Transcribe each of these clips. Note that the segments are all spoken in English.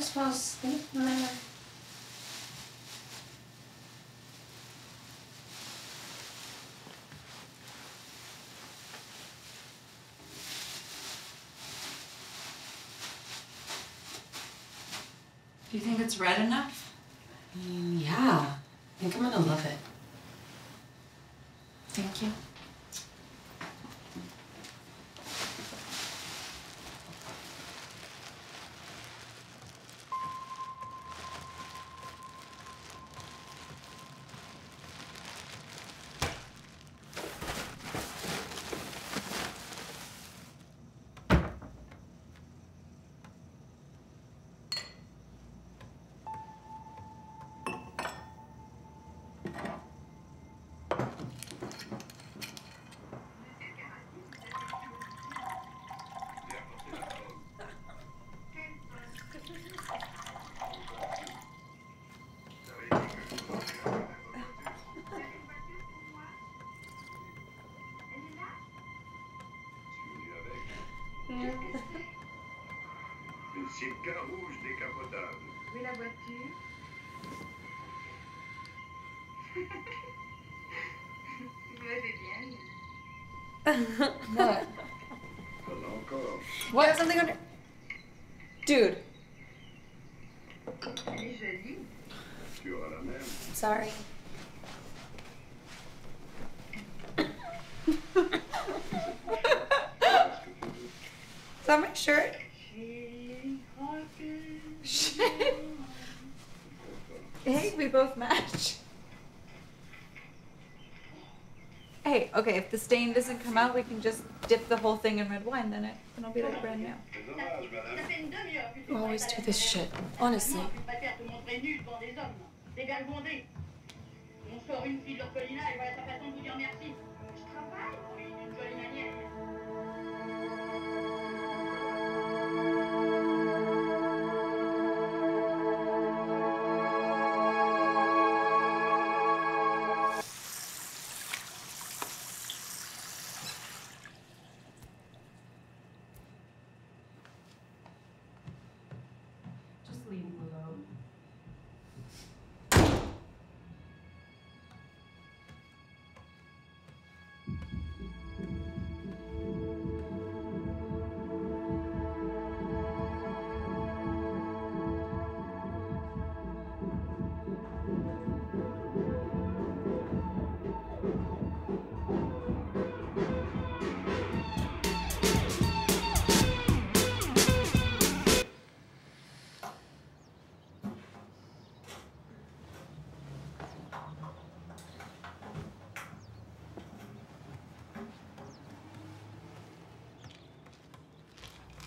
sleep, Miller. Do you think it's red enough? Yeah. I think I'm gonna love it. Thank you. C'est le cas rouge décapotable. Où est la voiture Moi j'ai bien mis. What? Pas encore. What? something under. Dude. Elle est jolie. Tu auras la même. Sorry. Is that my shirt? hey, we both match. Hey, okay, if the stain doesn't come out, we can just dip the whole thing in red wine, then it then it'll be like brand new. C'est dommage, madame. Ça fait une demi-heure que tu You always passes à do la this maison. shit. Honestly.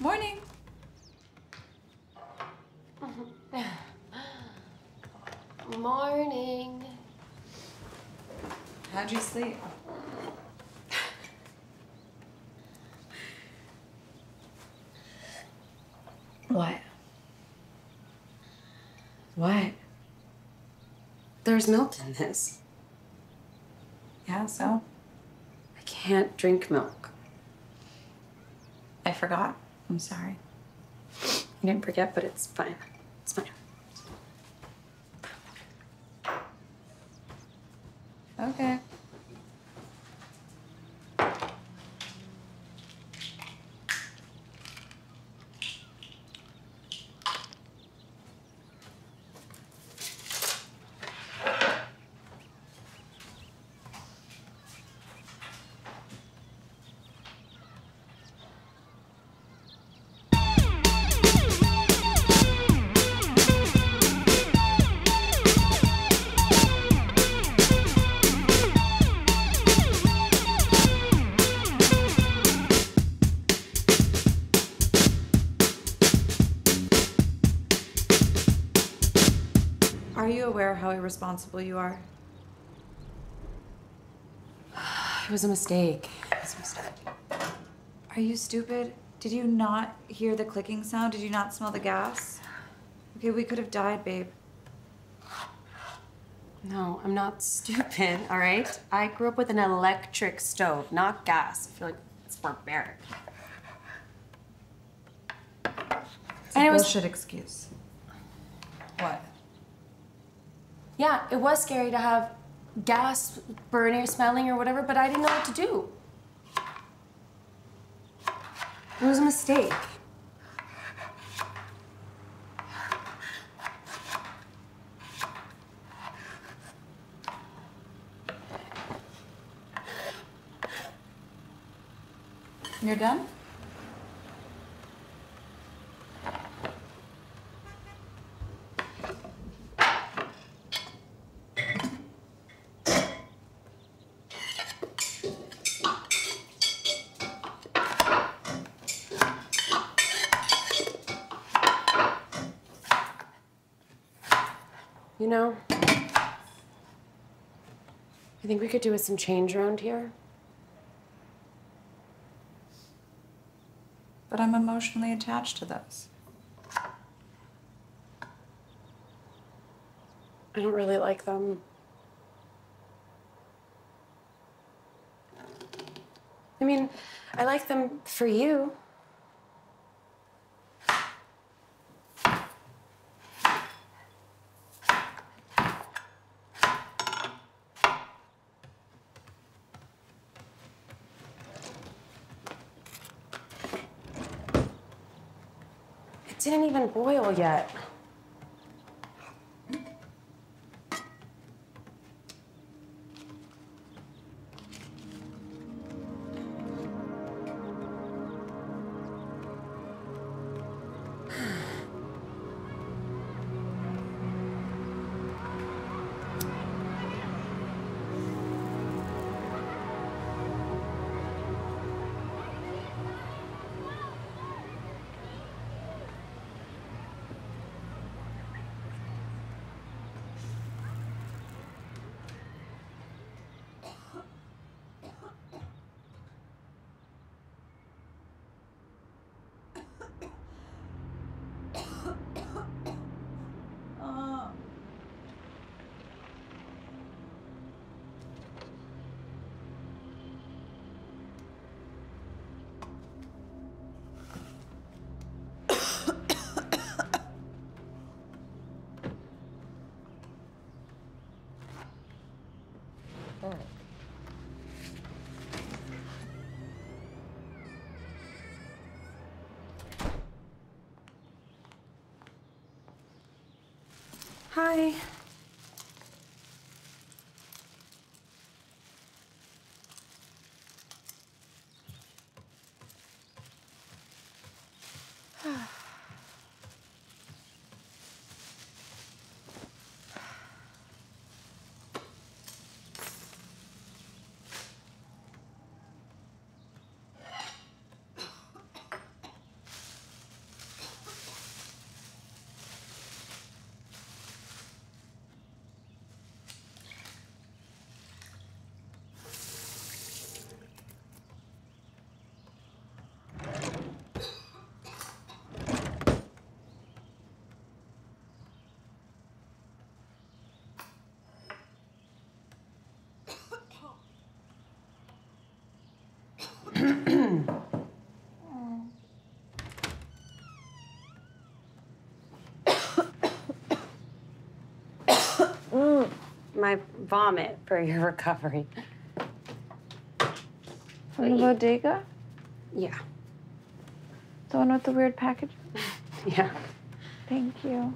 Morning. Morning. How'd you sleep? What? What? There's milk in this. Yeah, so? I can't drink milk. I forgot. I'm sorry. You didn't forget, but it's fine. It's fine. Okay. How irresponsible you are? It was a mistake. It was a mistake. Are you stupid? Did you not hear the clicking sound? Did you not smell the gas? Okay, we could have died, babe. No, I'm not stupid, all right? I grew up with an electric stove, not gas. I feel like it's barbaric. It's a And it was- bullshit excuse. What? Yeah, it was scary to have gas burning or smelling or whatever, but I didn't know what to do. It was a mistake. You're done? You know, I think we could do with some change around here. But I'm emotionally attached to this. I don't really like them. I mean, I like them for you. Didn't even boil yet. Hi. My vomit for your recovery. From the bodega? Yeah. The one with the weird package? Yeah. Thank you.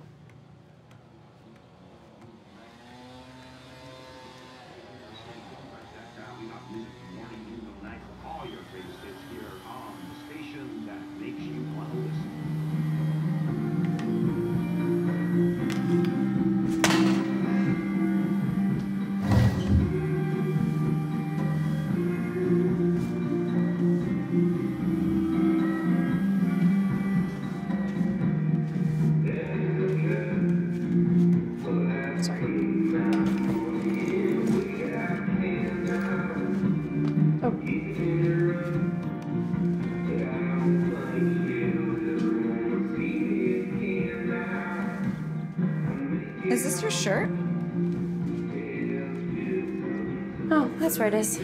That's where it is.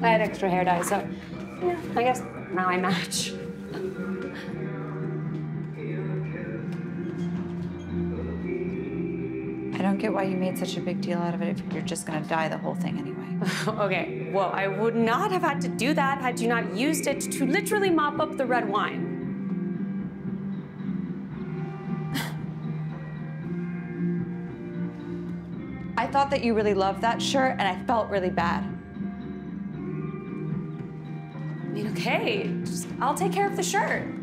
I had extra hair dye, so yeah, I guess now I match. I don't get why you made such a big deal out of it if you're just gonna dye the whole thing anyway. okay, well, I would not have had to do that had you not used it to literally mop up the red wine. thought that you really loved that shirt, and I felt really bad. I mean, okay, Just, I'll take care of the shirt.